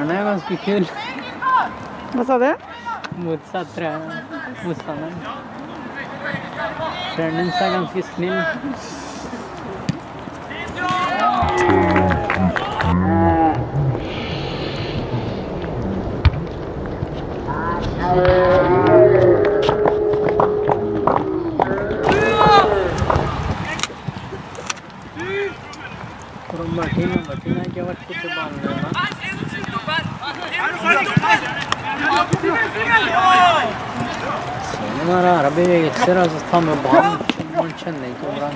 ganska kul. Vad sa du? Motsatt trä- motståndaren. Stjärnan är ganska snill. Från Martin och Martin har inte varit på Onlar arabaya geçse razı tam böyle bağlı mançen değil Umran.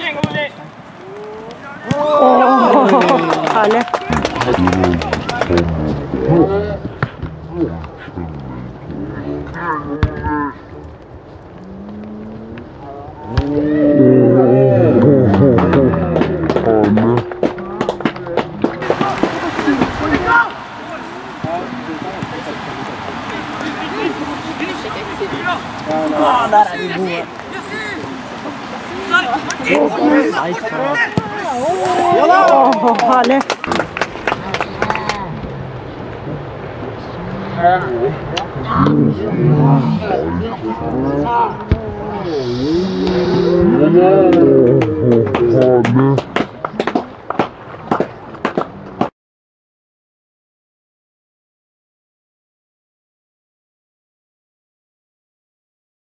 Hale. Hale. Ah, der er de gode. Ja da! Herlig. Yeah.